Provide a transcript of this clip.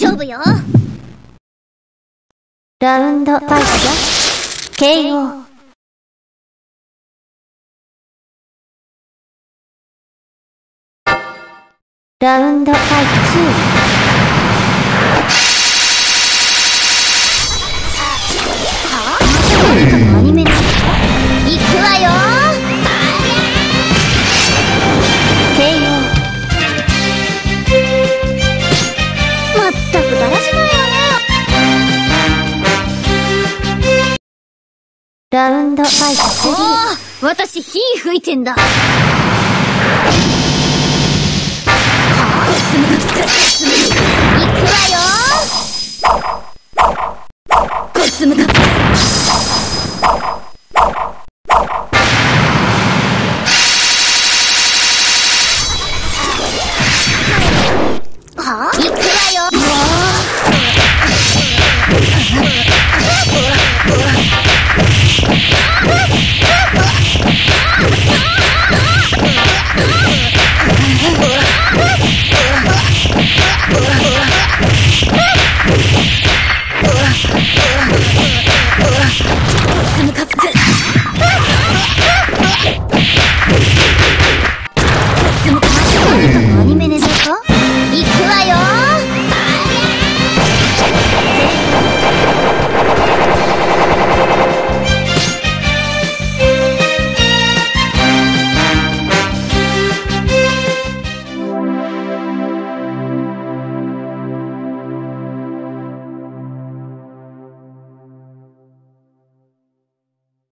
勝負よ。ラウンドファイトよ KO ラウンドファイト2ラウンドファイト3私火吹いてんだ。くわよ。こっかはあくわよ。